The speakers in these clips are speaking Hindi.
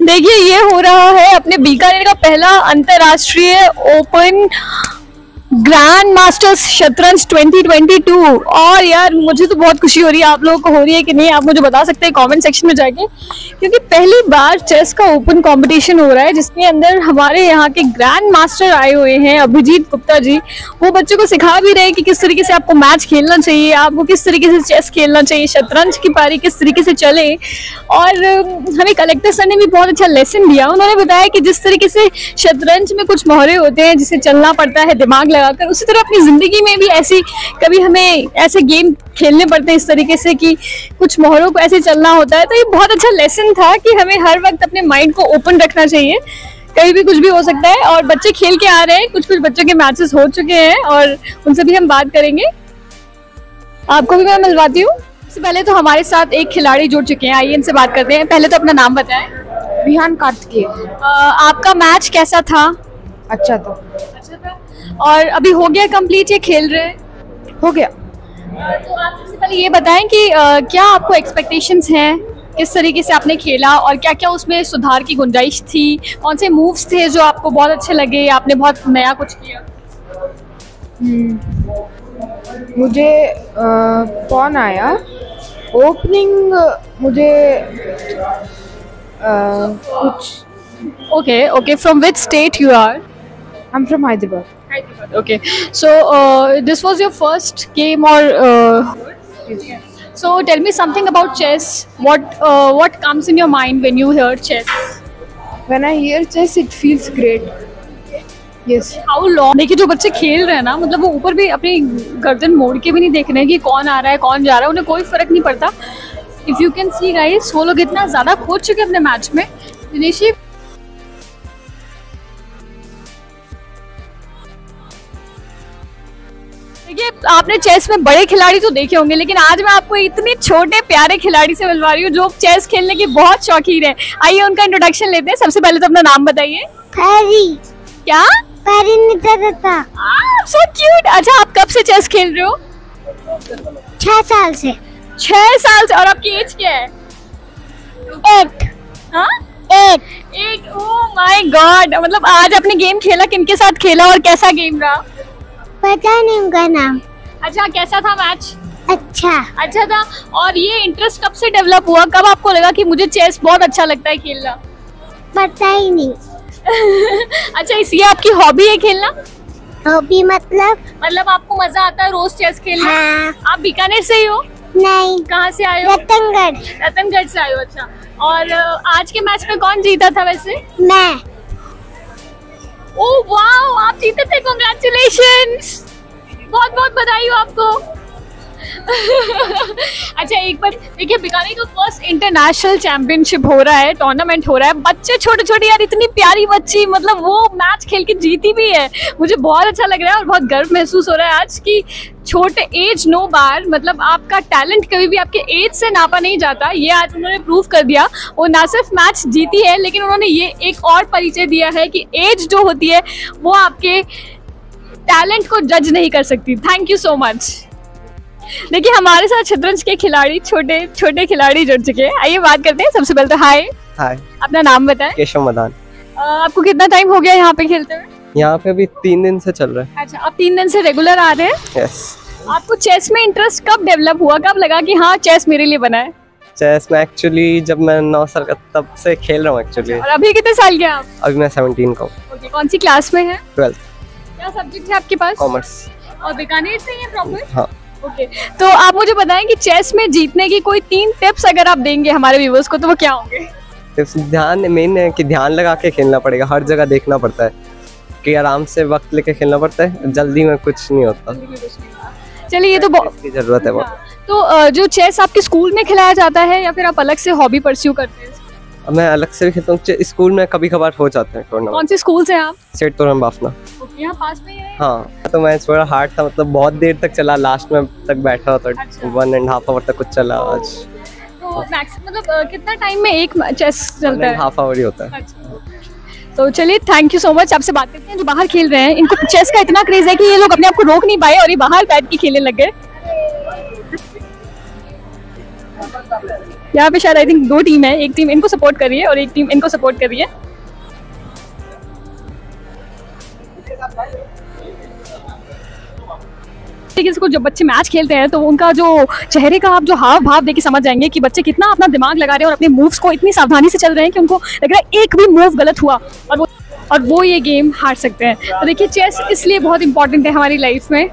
देखिए ये हो रहा है अपने बीकानेर का पहला अंतर्राष्ट्रीय ओपन ग्रैंड मास्टर्स शतरंज 2022 और यार, मुझे तो बहुत खुशी हो रही है। आप लोगों को हो रही है कि नहीं, आप मुझे बता सकते हैं कमेंट सेक्शन में जाके। क्योंकि पहली बार चेस का ओपन कंपटीशन हो रहा है, जिसके अंदर हमारे यहाँ के ग्रैंड मास्टर आए हुए हैं, अभिजीत गुप्ता जी। वो बच्चों को सिखा भी रहे कि किस तरीके से आपको मैच खेलना चाहिए, आपको किस तरीके से चेस खेलना चाहिए, शतरंज की पारी किस तरीके से चले। और हमें कलेक्टर सर ने भी बहुत अच्छा लेसन दिया। उन्होंने बताया कि जिस तरीके से शतरंज में कुछ मोहरे होते हैं, जिसे चलना पड़ता है, दिमाग लगाकर उसी तरह अपनी ज़िंदगी में भी ऐसी कभी हमें ऐसे गेम खेलने पड़ते हैं इस तरीके से कि कुछ मोहरों को ऐसे चलना होता है। तो ये बहुत अच्छा लेसन था कि हमें हर वक्त अपने माइंड को ओपन रखना चाहिए। कहीं भी कुछ भी हो सकता है और बच्चे खेल के आ रहे हैं कुछ कुछ बच्चों के मैचेस हो चुके हैं और उनसे भी हम बात करेंगे। आपको भी मैं मिलवाती हूँ। सबसे पहले तो हमारे साथ एक खिलाड़ी जुड़ चुके हैं। आइए इनसे बात करते हैं। पहले तो अपना नाम बताएँ। विहान कार्तिकेय। आपका मैच कैसा था? अच्छा था। अच्छा था। और अभी हो गया कंप्लीट ये खेल रहे हैं। हो गया। तो आप सबसे पहले ये बताएँ कि अ, क्या आपको एक्सपेक्टेशंस हैं? किस तरीके से आपने खेला और क्या क्या उसमें सुधार की गुंजाइश थी? कौन से मूव्स थे जो आपको बहुत अच्छे लगे? आपने बहुत नया कुछ किया? मुझे कौन आया? ओपनिंग मुझे अ, कुछ। Okay okay from which state you are I am from Hyderabad okay. So uh, this was your first game or uh, so tell me something about chess. What uh, what comes in your mind when you hear chess? When I hear chess it feels great yes how long देखिए जो बच्चे खेल रहे हैं ना मतलब वो ऊपर भी अपनी गर्दन मोड़ के भी नहीं देख रहे हैं कि कौन आ रहा है कौन जा रहा है उन्हें कोई फ़र्क नहीं पड़ता। If you can see guys वो लोग इतना ज़्यादा खोज चुके अपने मैच में। दिनेश देखिए आपने चेस में बड़े खिलाड़ी तो देखे होंगे लेकिन आज मैं आपको इतने छोटे प्यारे खिलाड़ी से मिलवा रही हूँ जो चेस खेलने के बहुत शौकीन है। आइए उनका इंट्रोडक्शन लेते हैं। सबसे पहले तो अपना नाम बताइए। क्या? परिणीता दत्ता सो क्यूट अच्छा आप कब से चेस खेल रहे हो? छह साल से। छह साल से। और आपकी एज क्या है? एट। हाँ? एट। एक ओ माय गॉड मतलब आज आपने गेम खेला किनके साथ खेला और कैसा गेम रहा? पता नहीं उनका नाम। अच्छा कैसा था मैच अच्छा। अच्छा था। और ये इंटरेस्ट कब से डेवलप हुआ? कब आपको लगा कि मुझे चेस बहुत अच्छा लगता है खेलना? पता ही नहीं। अच्छा इसलिए आपकी हॉबी है खेलना? हॉबी मतलब? मतलब आपको मज़ा आता है रोज चेस खेलना? हाँ। आप बीकानेर से ही हो? नहीं। कहाँ से आए हो? रतनगढ़। रतनगढ़ से आए हो अच्छा। और आज के मैच में कौन जीता था वैसे? मैं। ओ वाओ आप जीते थे कॉन्ग्रेचुलेशंस बहुत बहुत बधाई हो आपको। अच्छा एक बार देखिए, बीकानेर का फ़र्स्ट इंटरनेशनल चैंपियनशिप हो रहा है टूर्नामेंट हो रहा है। बच्चे छोटे छोटे यार, इतनी प्यारी बच्ची मतलब वो मैच खेल के जीती भी है। मुझे बहुत अच्छा लग रहा है और बहुत गर्व महसूस हो रहा है आज की छोटे एज नो बार मतलब आपका टैलेंट कभी भी आपके एज से नापा नहीं जाता। ये आज उन्होंने प्रूव कर दिया। वो ना सिर्फ़ मैच जीती है, लेकिन उन्होंने ये एक और परिचय दिया है कि एज जो होती है, वो आपके टैलेंट को जज नहीं कर सकती। थैंक यू सो मच देखिए हमारे साथ शतरंज के खिलाड़ी छोटे छोटे खिलाड़ी जुड़ चुके हैं। आइए बात करते हैं। सबसे पहले तो हाय हाय अपना नाम बताएँ। केशव मदान। आपको कितना टाइम हो गया यहाँ पे खेलते हुए? यहाँ पे अभी तीन दिन से चल रहा अच्छा आप तीन दिन से रेगुलर आ रहे हैं? यस आपको चेस में इंटरेस्ट कब डेवलप हुआ? कब लगा कि हाँ चेस मेरे लिए बना है? चेस में एक्चुअली जब मैं नौ साल का तब से खेल रहा हूँ एक्चुअली और अभी कितने साल के आप? अभी मैं सेवनटीन का हूँ। कौन सी क्लास में है? ट्वेल्थ क्या सब्जेक्ट है आपके पास? कॉमर्स और बीकानेर से ही है प्रॉपर हाँ। ओके तो आप मुझे बताएँ कि चेस में जीतने की कोई तीन टिप्स अगर आप देंगे हमारे व्यूवर्स को तो वो क्या होंगे? टिप्स ध्यान मेन है कि ध्यान लगा के खेलना पड़ेगा। हर जगह देखना पड़ता है कि आराम से वक्त लेके खेलना पड़ता है। जल्दी में कुछ नहीं होता। चलिए ये तो बहुत इसकी ज़रूरत है बहुत। तो जो चेस आपके स्कूल में खिलाया जाता है या फिर आप अलग से हॉबी परस्यू करते हैं? मैं अलग से भी खेलता हूँ। स्कूल में कभी कभार हो जाते हैं टूर्नामेंट कौन से स्कूल से आप? सेट तो बाफना। यहाँ पास में है हाँ? तो मैच थोड़ा हार्ड था मतलब बहुत देर तक चला लास्ट में तक बैठा तो अच्छा। वन एंड हाफ़ आवर तक कुछ चला आज। तो मैक्स मतलब कितना टाइम में एक चेस चलता है? हाफ़ आवर ही होता है। अच्छा। तो चलिए थैंक यू सो मच आपसे बात करते हैं जो बाहर खेल रहे हैं इनको चेस का इतना क्रेज है कि ये लोग अपने आप को रोक नहीं पाए और ये बाहर बैठ के खेलने लग गए। यहाँ पे शायद आई थिंक दो टीम है एक टीम इनको सपोर्ट कर रही है और एक टीम इनको सपोर्ट कर रही है। इसको जब बच्चे मैच खेलते हैं तो उनका जो चेहरे का आप जो हाव भाव देख समझ जाएँगे कि बच्चे कितना अपना दिमाग लगा रहे हैं और अपने मूव्स को इतनी सावधानी से चल रहे हैं कि उनको लग रहा है एक भी मूव गलत हुआ और वो और वो ये गेम हार सकते हैं। तो देखिए चेस इसलिए बहुत इंपॉर्टेंट है हमारी लाइफ में।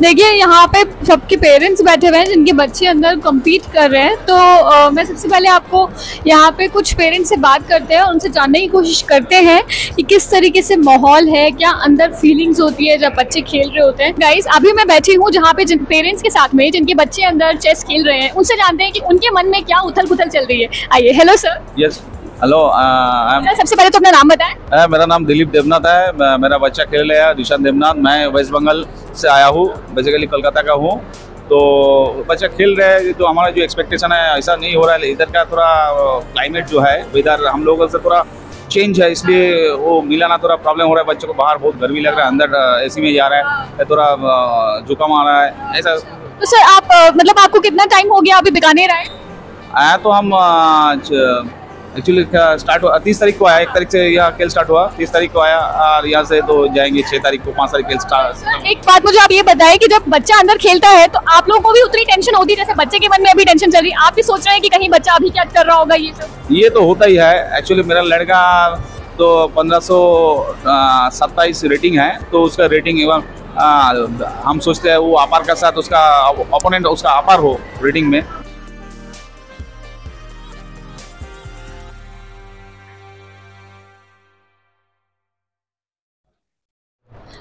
देखिए यहाँ पे सबके पेरेंट्स बैठे हुए हैं जिनके बच्चे अंदर compete कर रहे हैं। तो अ, मैं सबसे पहले आपको यहाँ पे कुछ पेरेंट्स से बात करते हैं उनसे जानने की कोशिश करते हैं कि किस तरीके से माहौल है क्या अंदर फीलिंग्स होती है जब बच्चे खेल रहे होते हैं। गाइस अभी मैं बैठी हूँ जहाँ पे जिन पेरेंट्स के साथ में जिनके बच्चे अंदर चेस खेल रहे हैं उनसे जानते हैं कि उनके मन में क्या उथल पुथल चल रही है। आइए हेलो सर यस हेलो सबसे पहले तो अपना नाम बताएँ। मेरा नाम दिलीप देवनाथ है मेरा बच्चा खेल रहा है दिशान देवनाथ। मैं वेस्ट बंगाल से आया हूँ बेसिकली कोलकाता का हूँ। तो बच्चा खेल रहा है तो हमारा जो एक्सपेक्टेशन है ऐसा नहीं हो रहा है। इधर का थोड़ा क्लाइमेट जो है इधर हम लोगों से थोड़ा चेंज है इसलिए वो मिलाना थोड़ा प्रॉब्लम हो रहा है। बच्चों को बाहर बहुत गर्मी लग रहा है अंदर एसी में जा रहा है थोड़ा जुकाम आ रहा है ऐसा। तो सर आप मतलब आपको कितना टाइम हो गया अभी बीकानेर आए आया तो हम एक्चुअली स्टार्ट हुआ? तीस तारीख को आया एक तारीख से यहाँ खेल स्टार्ट हुआ। तीस तारीख को आया और यहाँ से तो जाएँगे छः तारीख को पाँच तारीख खेल स्टार्ट एक बात मुझे आप ये बताएँ कि जब बच्चा अंदर खेलता है तो आप लोगों को भी उतनी टेंशन होती है जैसे बच्चे के मन में अभी टेंशन चल रही है। आप भी सोच रहे हैं कि कहीं बच्चा अभी क्या कर रहा होगा ये सब? ये तो होता ही है। एक्चुअली मेरा लड़का तो पंद्रह रेटिंग है तो उसका रेटिंग एवं हम सोचते हैं वो अपार का साथ उसका ओपोनेंट उसका अपार हो रेटिंग में।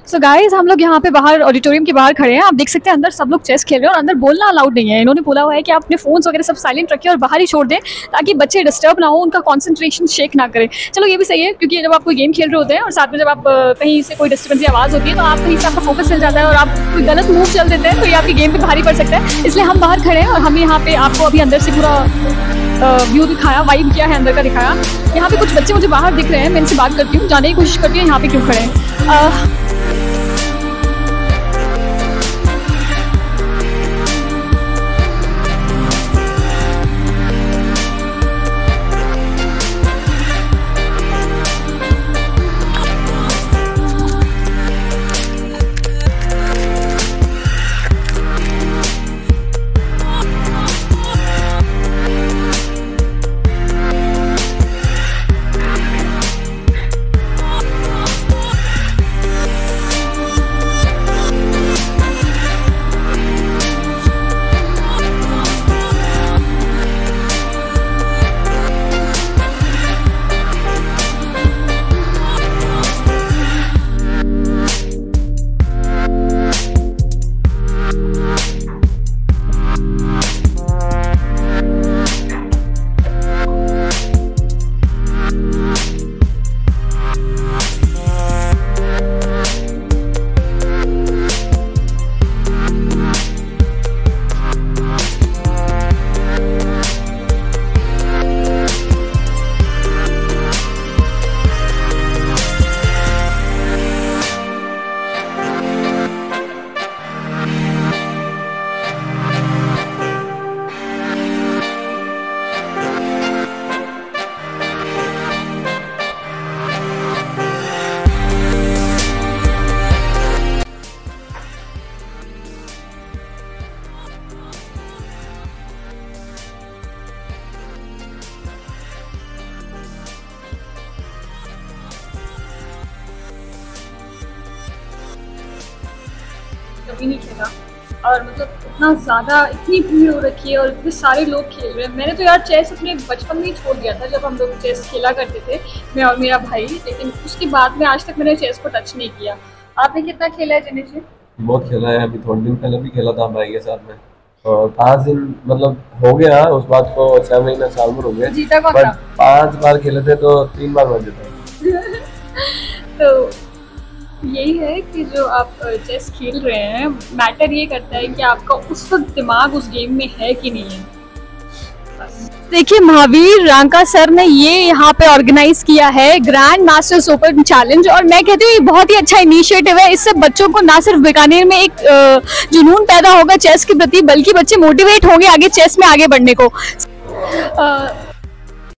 सो गाइस हम लोग यहाँ पे बाहर ऑडिटोरियम के बाहर खड़े हैं। आप देख सकते हैं, अंदर सब लोग चेस खेल रहे हैं और अंदर बोलना अलाउड नहीं है। इन्होंने बोला हुआ है कि आप अपने फोन्स वगैरह सब साइलेंट रखें और बाहर ही छोड़ दें ताकि बच्चे डिस्टर्ब ना हो, उनका कॉन्सेंट्रेशन शेक ना करें। चलो ये भी सही है, क्योंकि जब आप कोई गेम खेल रहे होते हैं और साथ में जब आप कहीं से कोई डिस्टर्बेंस की आवाज़ होती है तो आप कहीं से आपका फोकस चल जाता है और आप कोई गलत मूव चल देते हैं तो ये आपकी गेम पर भारी पड़ सकता है। इसलिए हम बाहर खड़े हैं और हमने यहाँ पे आपको अभी अंदर से पूरा व्यू दिखाया वाइब किया है, अंदर का दिखाया। यहाँ पे कुछ बच्चे मुझे बाहर दिख रहे हैं, मैं इनसे बात करती हूँ, जाने की कोशिश करती हूँ, यहाँ पे क्यों खड़े हैं। कभी नहीं खेला। और मतलब इतना ज़्यादा इतनी भीड़ हो रखी है और इतने सारे लोग खेल रहे हैं। मैंने तो यार चेस अपने बचपन में ही छोड़ दिया था जब हम लोग चेस खेला करते थे मैं और मेरा भाई। लेकिन उसके बाद में आज तक मैंने चेस को टच नहीं किया। आपने कितना खेला है जिनेश जी? बहुत खेला है अभी थोड़े दिन पहले भी खेला था भाई के साथ में। और पाँच दिन मतलब हो गया उस बात को छह महीना साल भर हो गए। जीता कौन बट था? बार खेले थे तो तीन बार बच जाता तो यही है कि जो आप चेस खेल रहे हैं मैटर ये करता है कि आपका उस वक्त दिमाग उस गेम में है कि नहीं है। देखिए महावीर रांका सर ने ये यहाँ पे ऑर्गेनाइज किया है ग्रैंड मास्टर्स ओपन चैलेंज और मैं कहती हूँ ये बहुत ही अच्छा इनिशिएटिव है। इससे बच्चों को ना सिर्फ़ बीकानेर में एक जुनून पैदा होगा चेस के प्रति बल्कि बच्चे मोटिवेट होंगे आगे चेस में आगे बढ़ने को। अ,